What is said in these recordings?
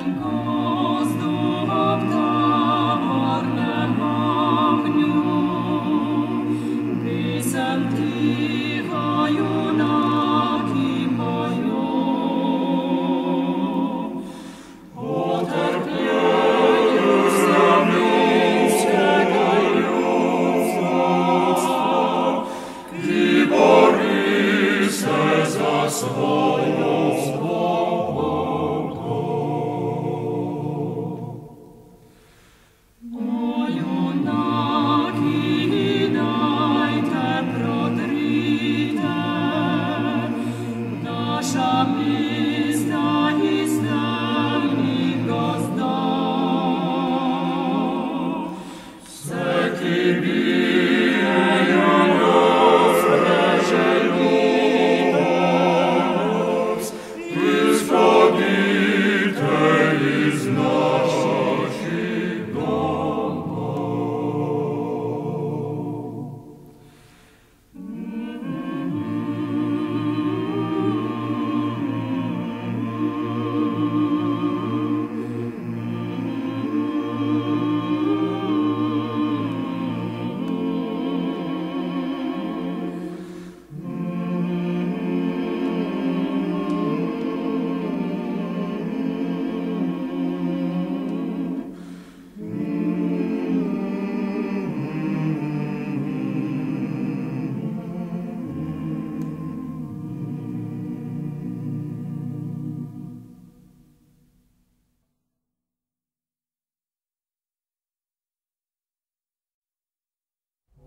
I'm.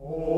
Oh.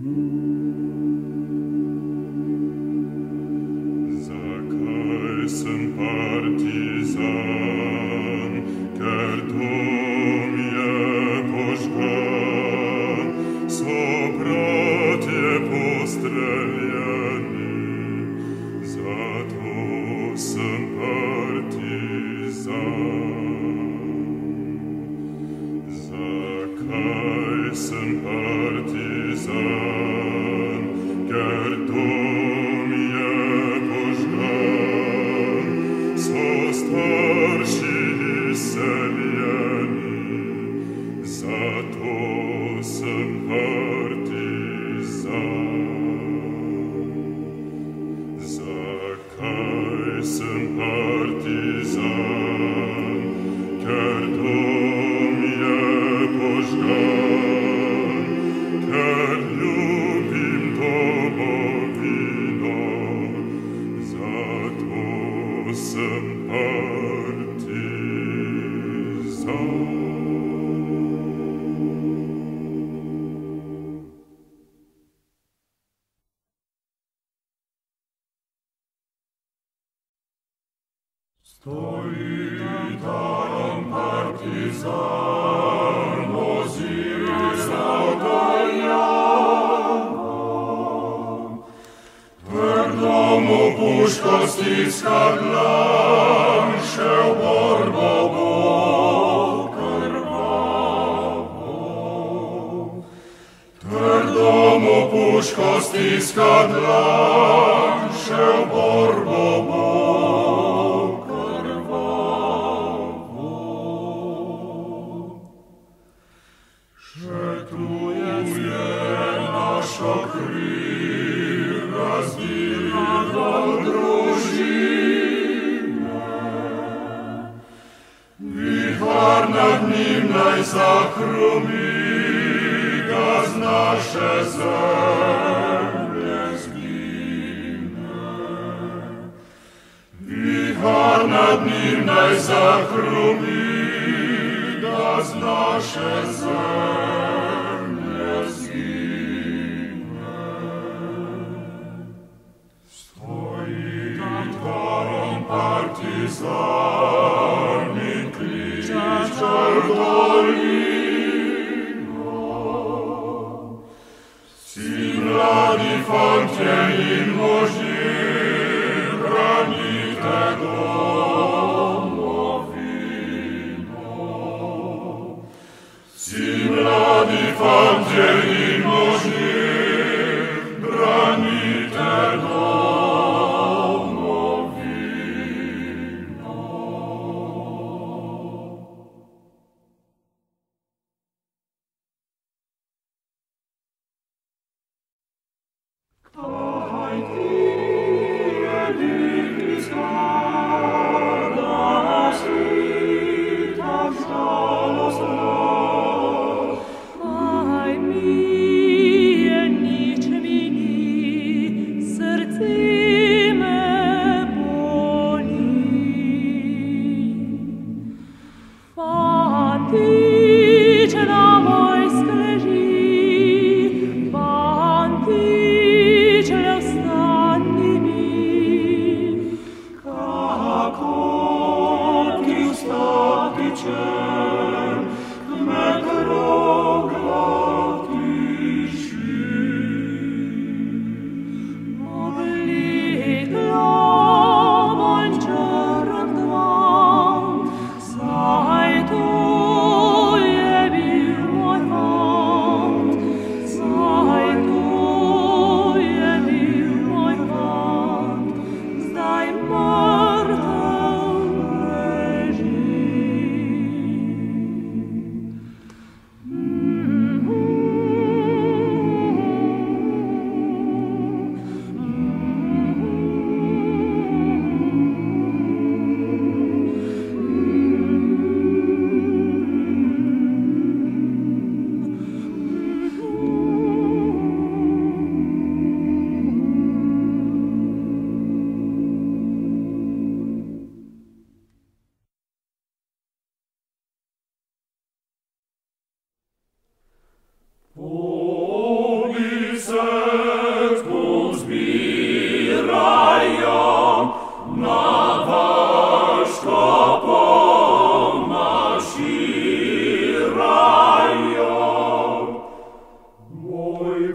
Mm. God love. voi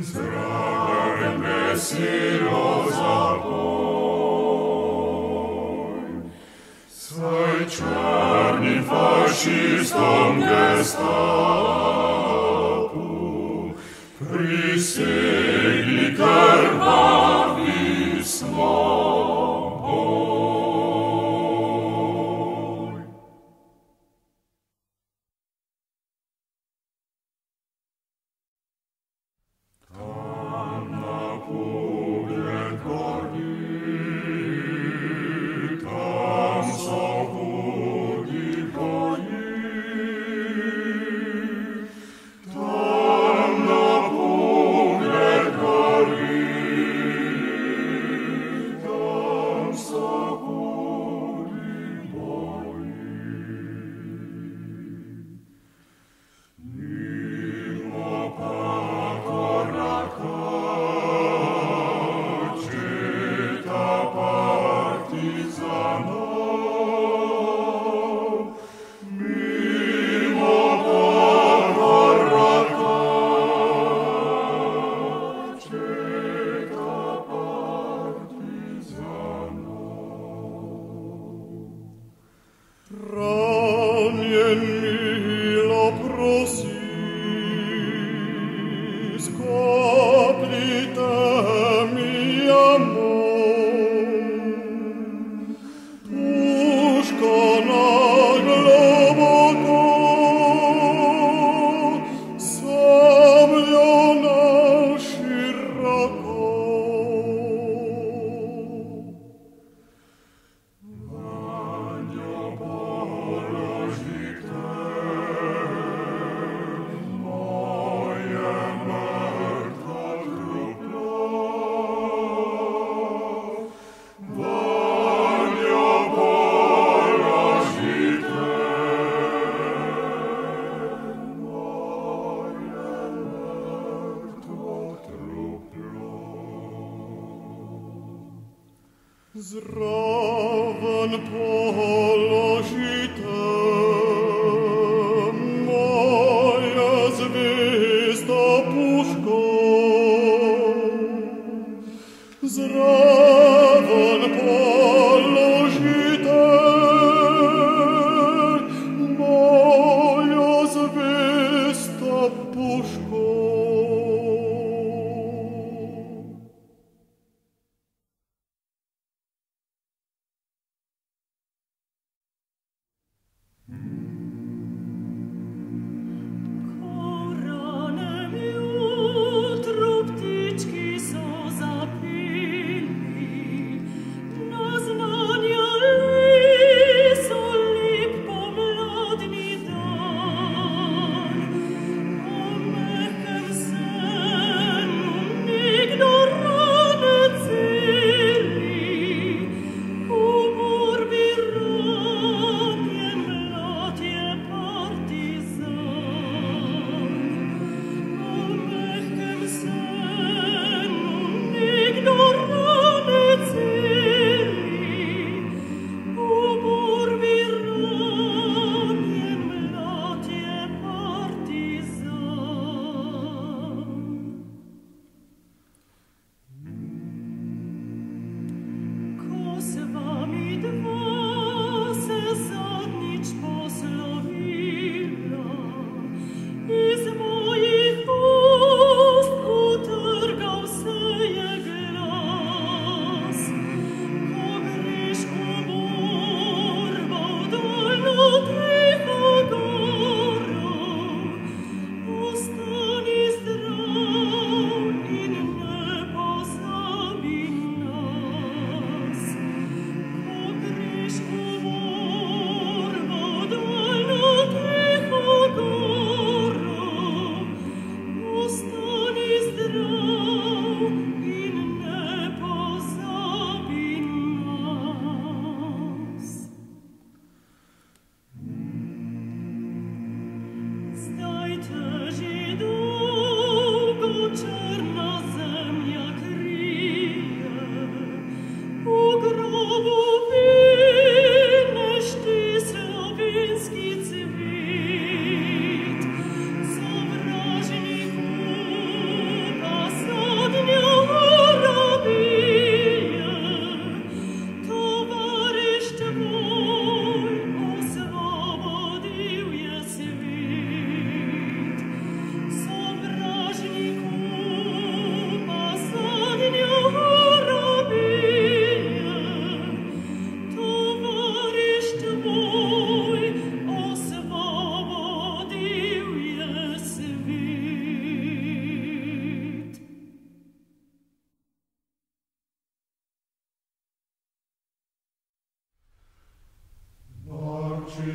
Dragă mesilos apoi, Să-i cerni fascistom gestapu, Prisegni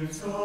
It's all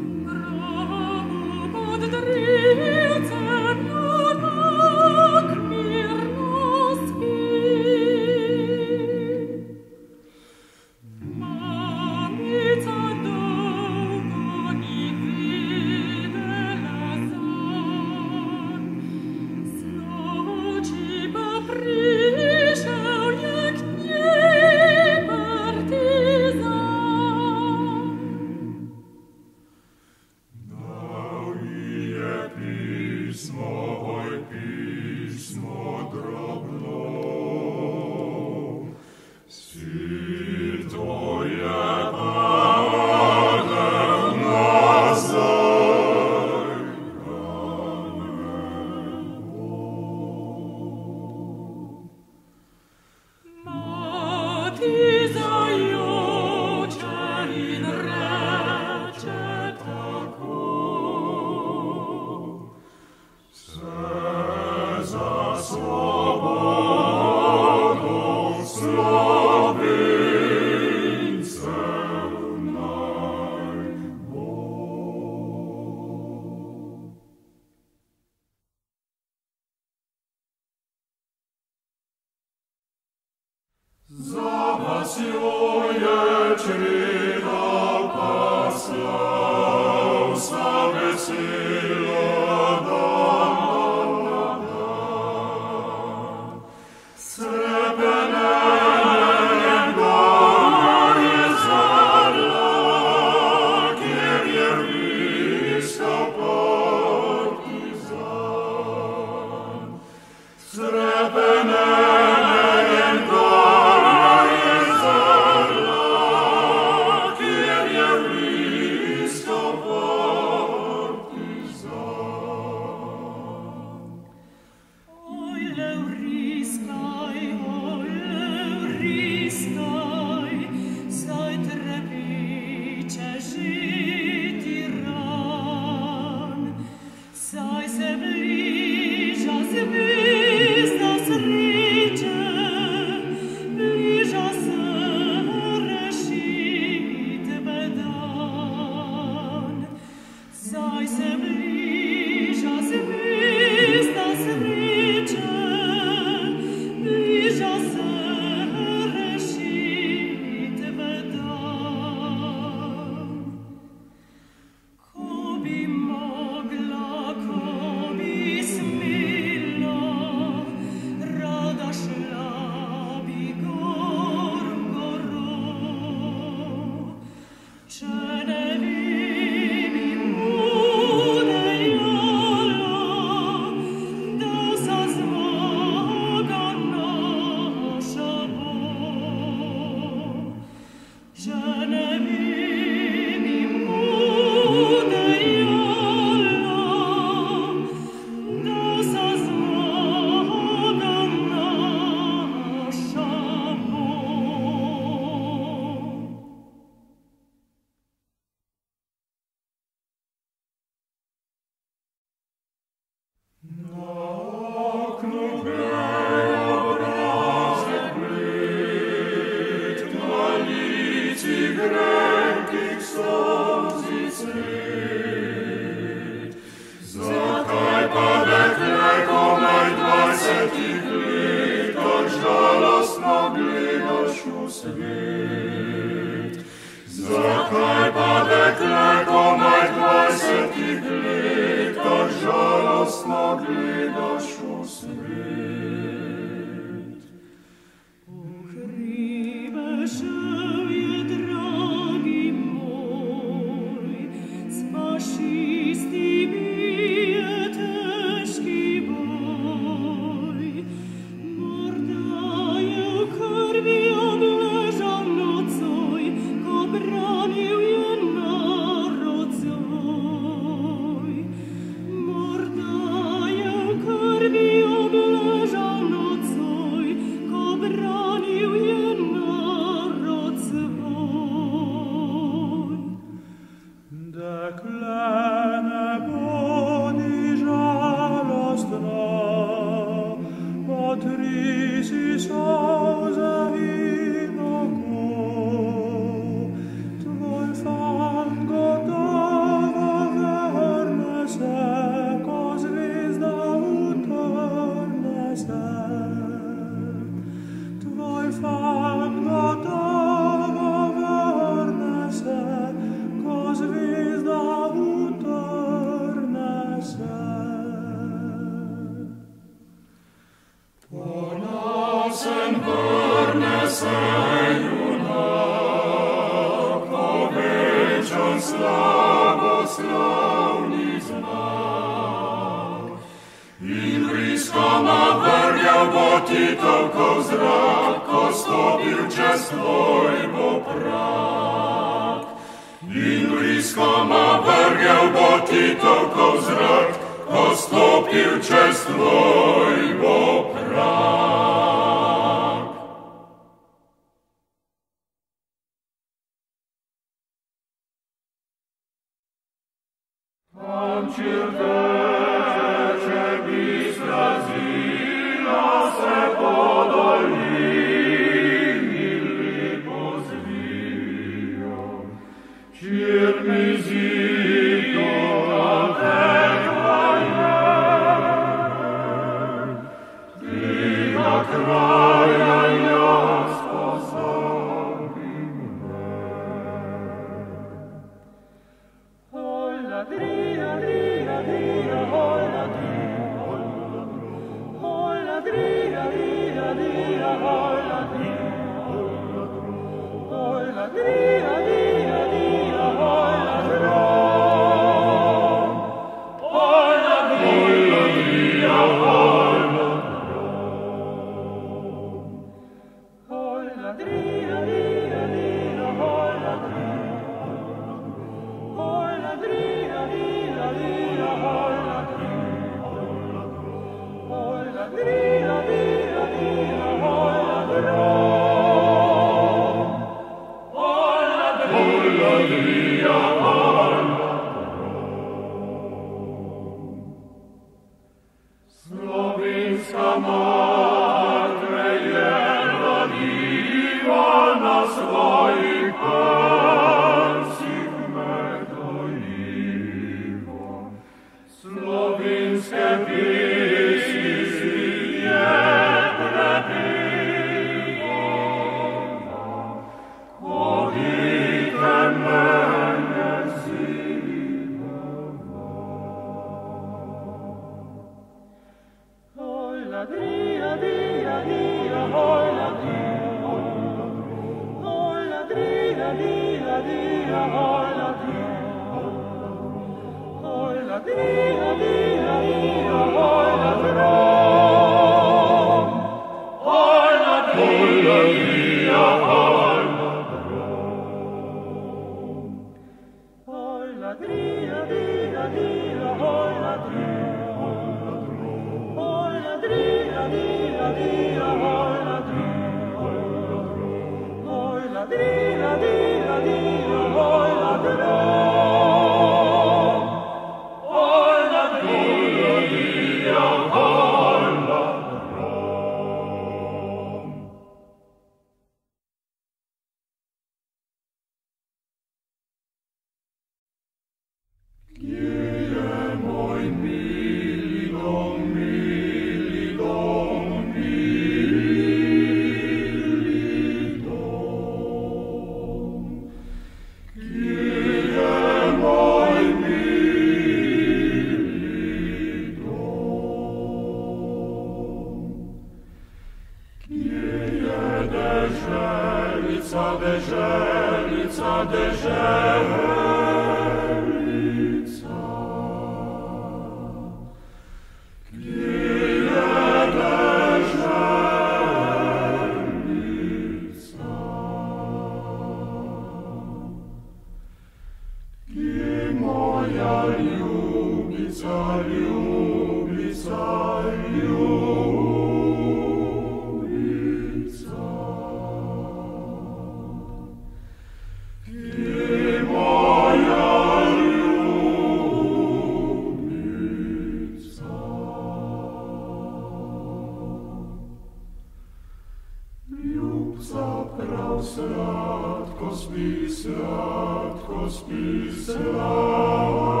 Zaprav slatko spi, slatko spi, slatko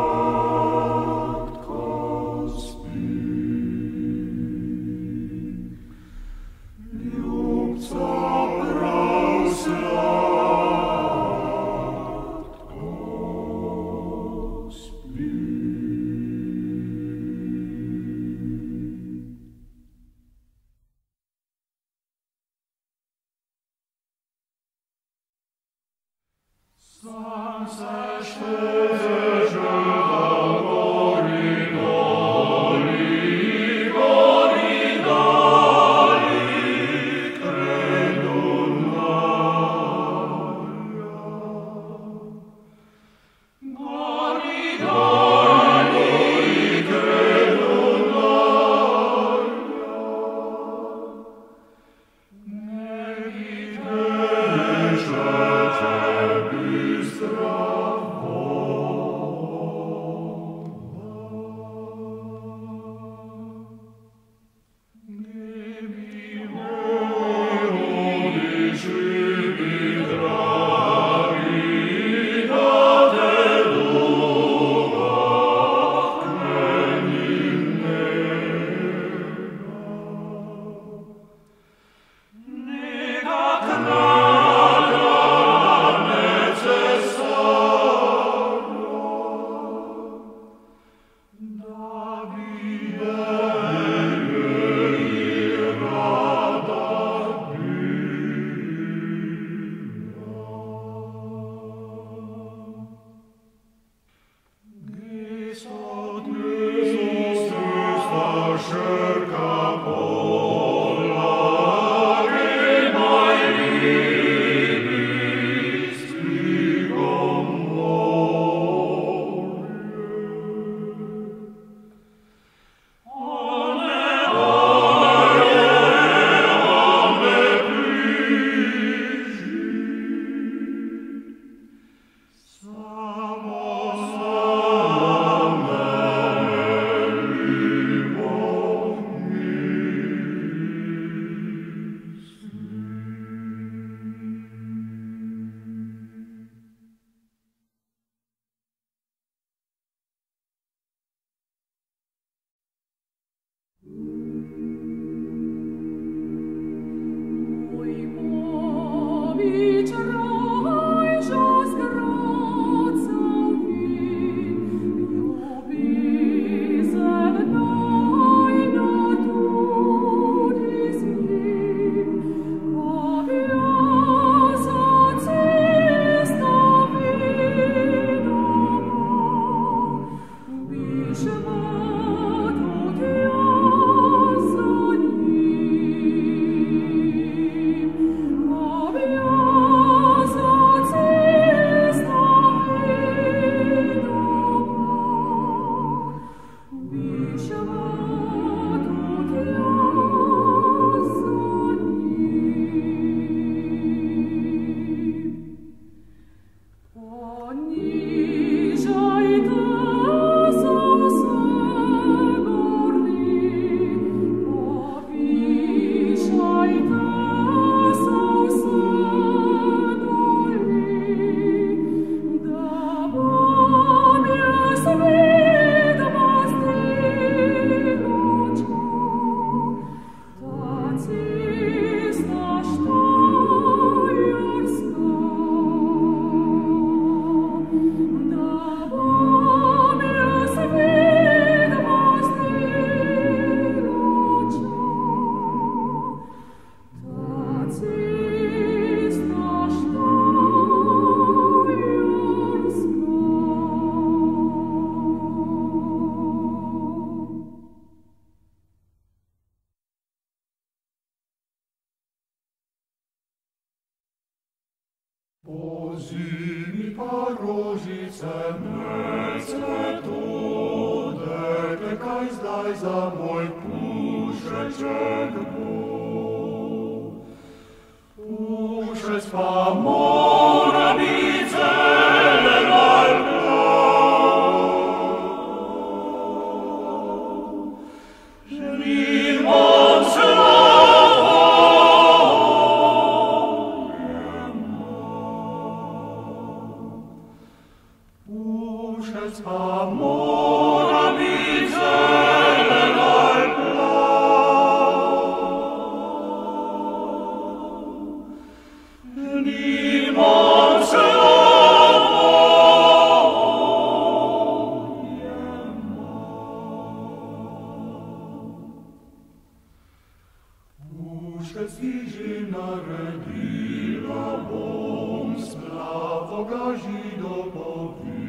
Świecina redila bom, splavo gajido povi.